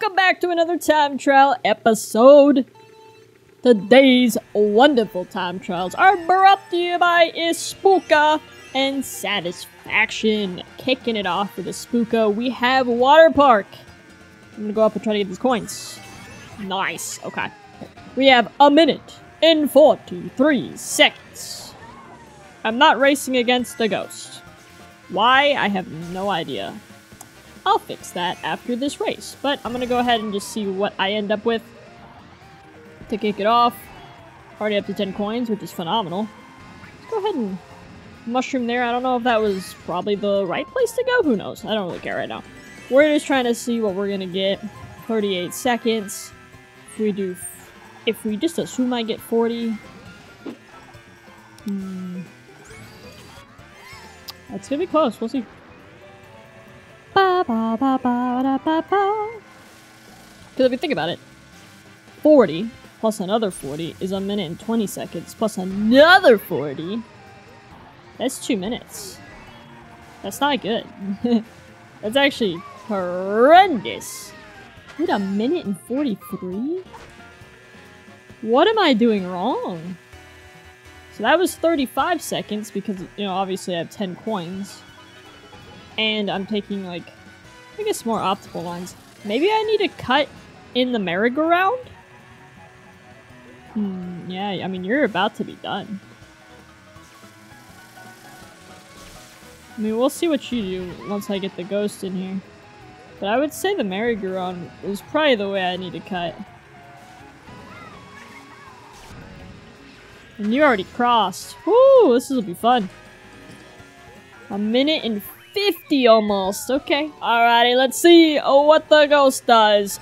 welcome back to another time trial episode. Today's wonderful time trials are brought to you by Ispooka and Satisfaction. Kicking it off with the Spooka, we have Water Park. I'm gonna go up and try to get these coins. Nice, okay. We have a minute in 43 seconds. I'm not racing against a ghost. Why? I have no idea. I'll fix that after this race, but I'm gonna go ahead and just see what I end up with to kick it off. Already up to 10 coins, which is phenomenal. Let's go ahead and mushroom there. I don't know if that was probably the right place to go. Who knows? I don't really care right now. We're just trying to see what we're gonna get. 38 seconds. If we do... If we just assume I get 40... Hmm... That's gonna be close. We'll see. Because if you think about it, 40 plus another 40 is a minute and 20 seconds plus another 40. That's two minutes. That's not good. That's actually horrendous. Wait, a minute and 43? What am I doing wrong? So that was 35 seconds because, you know, obviously I have 10 coins. And I'm taking, like, I guess more optimal lines. Maybe I need to cut in the merry-go-round? Hmm, yeah, I mean, you're about to be done. I mean, we'll see what you do once I get the ghost in here. But I would say the merry-go-round is probably the way I need to cut. And you already crossed. Woo, this will be fun. A minute and 50 almost. Okay. Alrighty, let's see what the ghost does.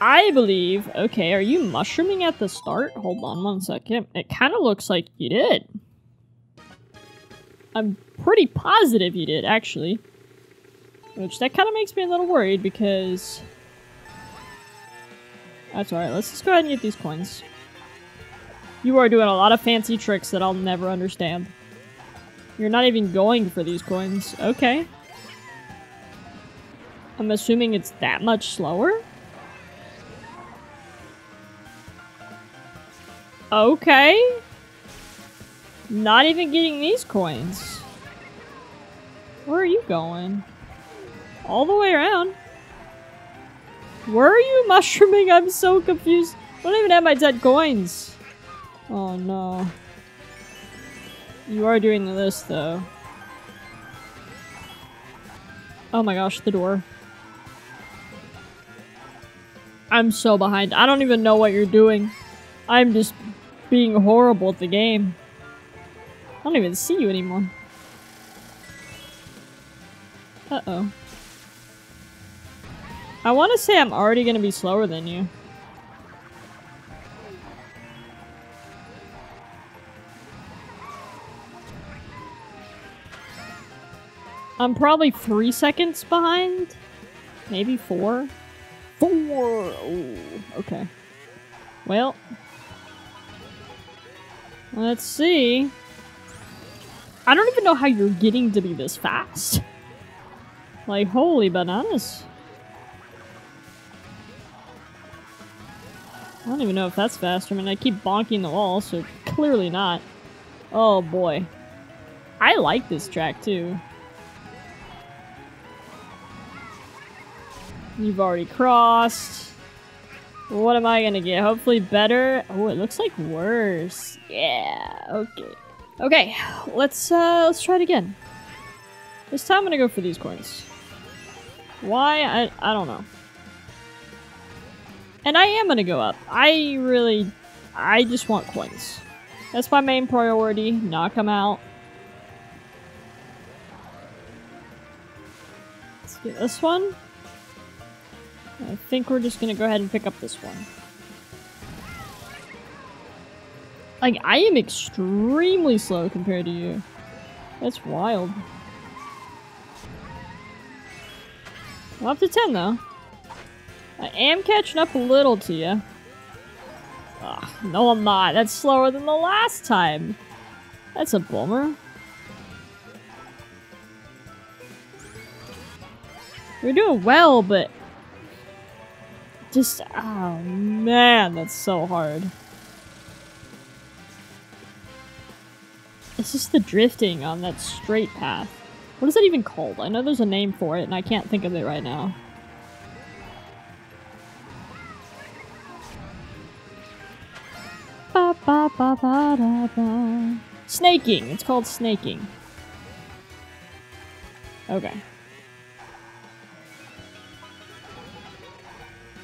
I believe... Okay, are you mushrooming at the start? Hold on one second. It kind of looks like you did. I'm pretty positive you did, actually. Which, that kind of makes me a little worried because... That's alright, let's just go ahead and get these coins. You are doing a lot of fancy tricks that I'll never understand. You're not even going for these coins. Okay. I'm assuming it's that much slower? Okay. Not even getting these coins. Where are you going? All the way around. Where are you mushrooming? I'm so confused. I don't even have my 10 coins. Oh no. You are doing this though. Oh my gosh, the door. I'm so behind. I don't even know what you're doing. I'm just being horrible at the game. I don't even see you anymore. Uh-oh. I want to say I'm already going to be slower than you. I'm probably three seconds behind. Maybe four. Four! Ooh, okay. Well. Let's see. I don't even know how you're getting to be this fast. Like, holy bananas. I don't even know if that's faster. I mean, I keep bonking the wall, so clearly not. Oh boy. I like this track too. You've already crossed. What am I gonna get? Hopefully better. Oh, it looks like worse. Yeah, okay. Okay, let's uh let's try it again. This time I'm gonna go for these coins. Why? I I don't know. And I am gonna go up. I really I just want coins. That's my main priority. Knock them out. Let's get this one. I think we're just gonna go ahead and pick up this one. Like, I am extremely slow compared to you. That's wild. I'm up to 10, though. I am catching up a little to you. Ugh, no, I'm not. That's slower than the last time. That's a bummer. You're doing well, but just, oh man, that's so hard. It's just the drifting on that straight path. What is that even called? I know there's a name for it and I can't think of it right now. Ba, ba, ba, ba, da, ba. Snaking! It's called snaking. Okay.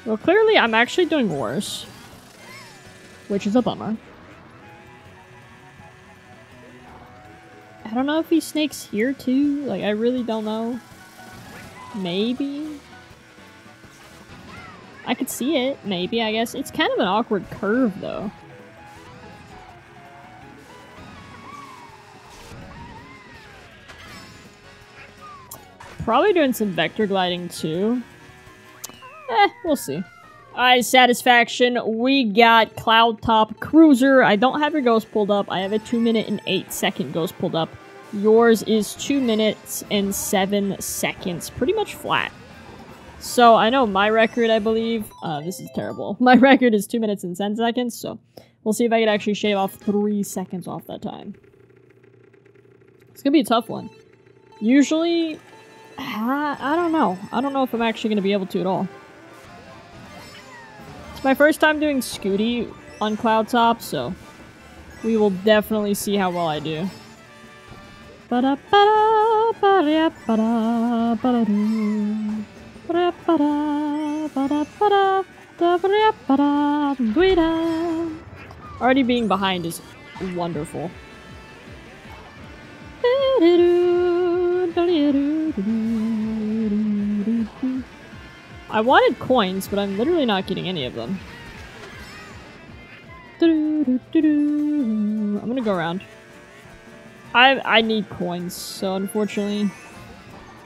Well, clearly I'm actually doing worse. Which is a bummer. I don't know if he snakes here too. Like, I really don't know. Maybe? I could see it, maybe, I guess. It's kind of an awkward curve, though. Probably doing some vector gliding, too. Eh, we'll see. Alright, satisfaction. We got Cloud Top Cruiser. I don't have your ghost pulled up. I have a 2 minute and 8 second ghost pulled up. Yours is 2 minutes and 7 seconds. Pretty much flat. So, I know my record, I believe, uh, this is terrible. My record is 2 minutes and 10 seconds, so we'll see if I can actually shave off 3 seconds off that time. It's gonna be a tough one. Usually, I, I don't know. I don't know if I'm actually gonna be able to at all. It's my first time doing Scooty on Cloud Top, so we will definitely see how well I do. Already being behind is wonderful. I wanted coins, but I'm literally not getting any of them. I'm gonna go around. I I need coins, so unfortunately,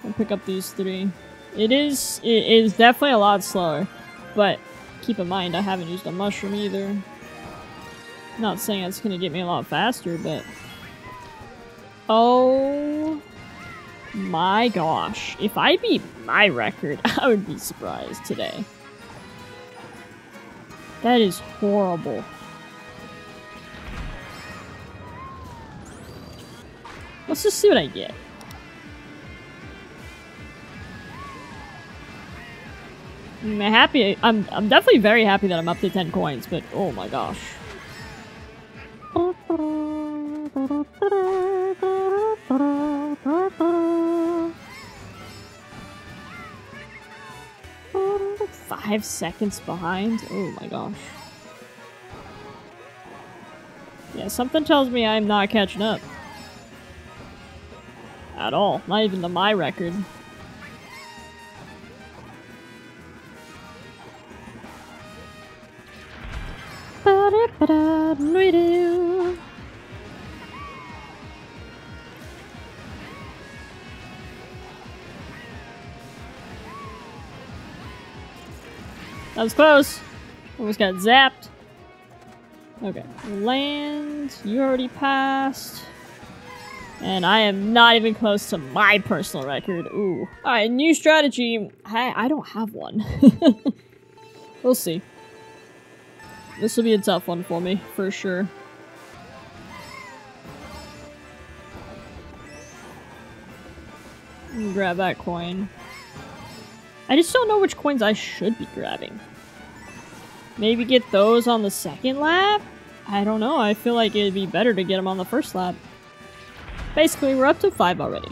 I'll pick up these three. It is it is definitely a lot slower, but keep in mind I haven't used a mushroom either. Not saying it's gonna get me a lot faster, but oh my gosh. If I beat my record, I would be surprised today. That is horrible. Let's just see what I get. I'm happy. I'm I'm definitely very happy that I'm up to 10 coins, but oh my gosh. Five seconds behind? Oh my gosh. Yeah, something tells me I'm not catching up. At all. Not even to my record. Ba-da-ba-da, That was close. Almost got zapped. Okay. Land. You already passed. And I am not even close to my personal record. Ooh. Alright, new strategy. I, I don't have one. we'll see. This will be a tough one for me, for sure. Grab that coin. I just don't know which coins I should be grabbing. Maybe get those on the second lap? I don't know, I feel like it'd be better to get them on the first lap. Basically, we're up to five already.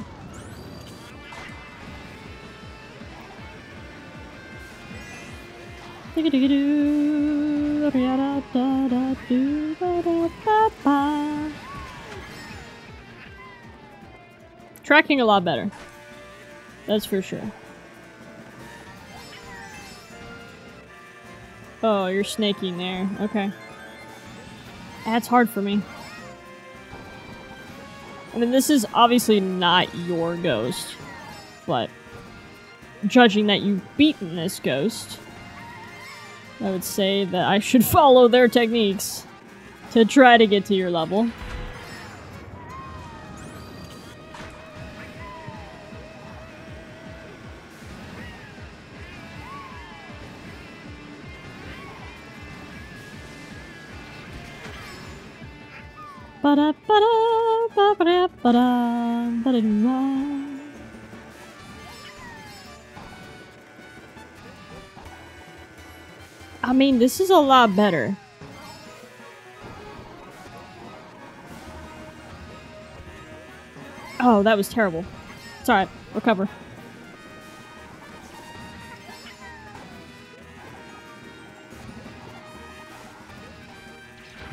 Tracking a lot better. That's for sure. Oh, you're snaking there. Okay. That's hard for me. I mean, this is obviously not your ghost, but judging that you've beaten this ghost, I would say that I should follow their techniques to try to get to your level. This is a lot better. Oh, that was terrible. It's alright. Recover.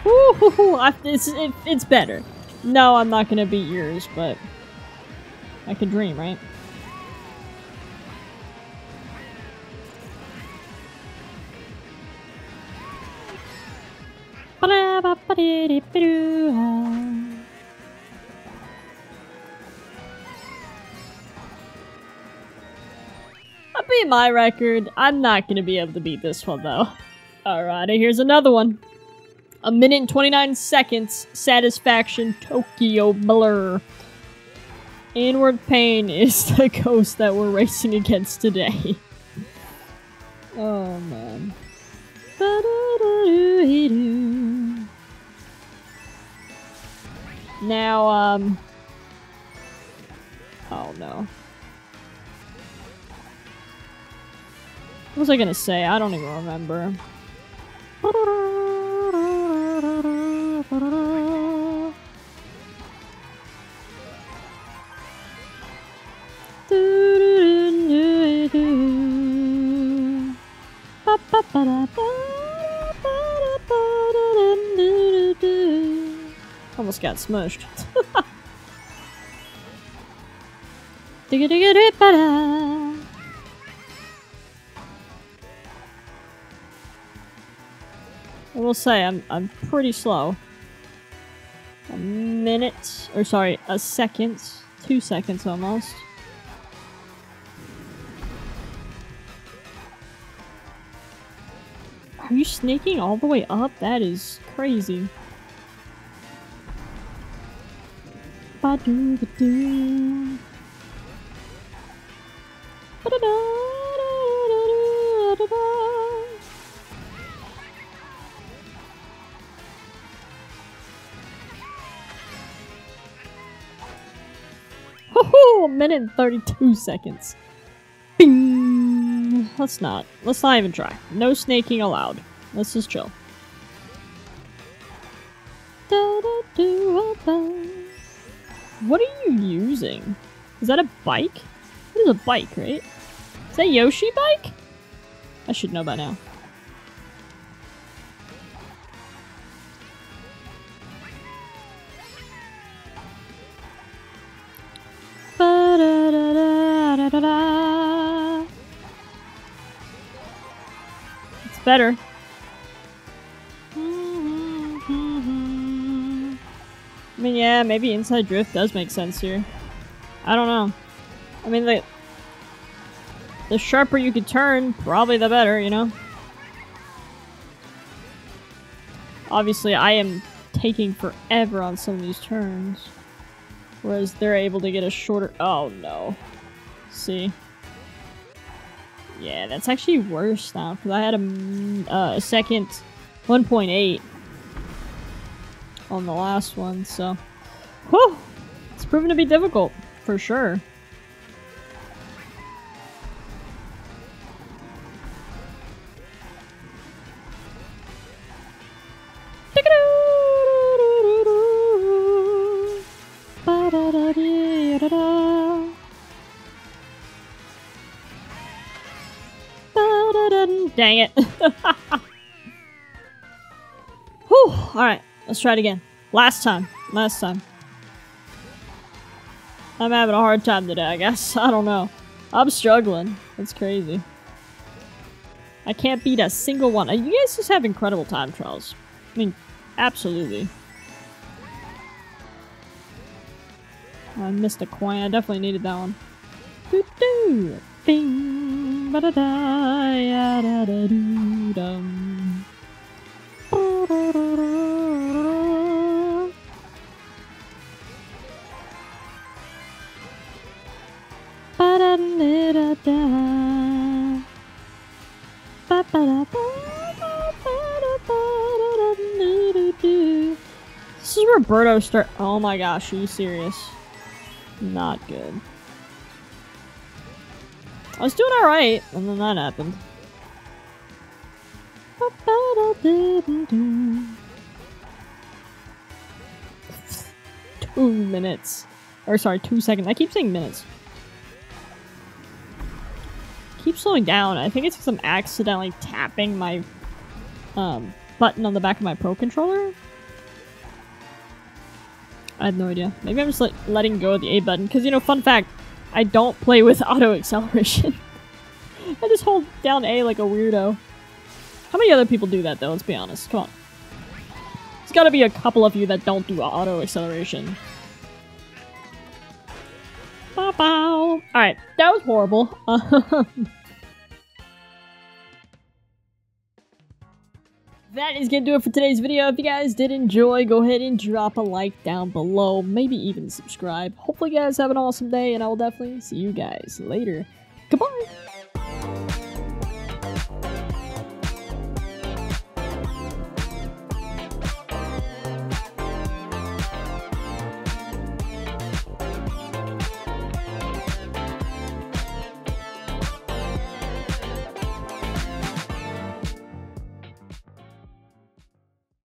Woo it's, it, it's better. No, I'm not gonna beat yours, but I could dream, right? Beat my record. I'm not gonna be able to beat this one though. Alright, here's another one. A minute and 29 seconds. Satisfaction Tokyo Blur. Inward Pain is the ghost that we're racing against today. oh man. Now, um... Oh no. What was I gonna say? I don't even remember. Almost got smushed. I will say I'm I'm pretty slow. A minute, or sorry, a second, two seconds almost. Are you sneaking all the way up? That is crazy. Ba doo A minute and 32 seconds. Bing! Let's not. Let's not even try. No snaking allowed. Let's just chill. What are you using? Is that a bike? It is a bike, right? Is that Yoshi bike? I should know by now. Better. I mean, yeah, maybe inside drift does make sense here. I don't know. I mean, the the sharper you could turn, probably the better, you know? Obviously, I am taking forever on some of these turns. Whereas they're able to get a shorter- oh no. See? Yeah, that's actually worse now, because I had a, uh, a second 1.8 on the last one, so... Whew! It's proven to be difficult, for sure. Dang it. Whew. Alright, let's try it again. Last time. Last time. I'm having a hard time today, I guess. I don't know. I'm struggling. It's crazy. I can't beat a single one. You guys just have incredible time trials. I mean, absolutely. I missed a coin. I definitely needed that one. Doo doo. Bing. This is Birdo start- Oh my gosh, are you serious? Not good. I was doing alright, and then that happened. Two minutes. Or sorry, two seconds. I keep saying minutes. Keep slowing down. I think it's because I'm accidentally tapping my um, button on the back of my Pro Controller. I have no idea. Maybe I'm just let letting go of the A button. Because, you know, fun fact, I don't play with auto acceleration. I just hold down A like a weirdo. How many other people do that, though? Let's be honest. Come on. There's gotta be a couple of you that don't do auto acceleration. Bow bow. Alright, that was horrible. Um, that is gonna do it for today's video. If you guys did enjoy, go ahead and drop a like down below. Maybe even subscribe. Hopefully you guys have an awesome day, and I will definitely see you guys later. Goodbye!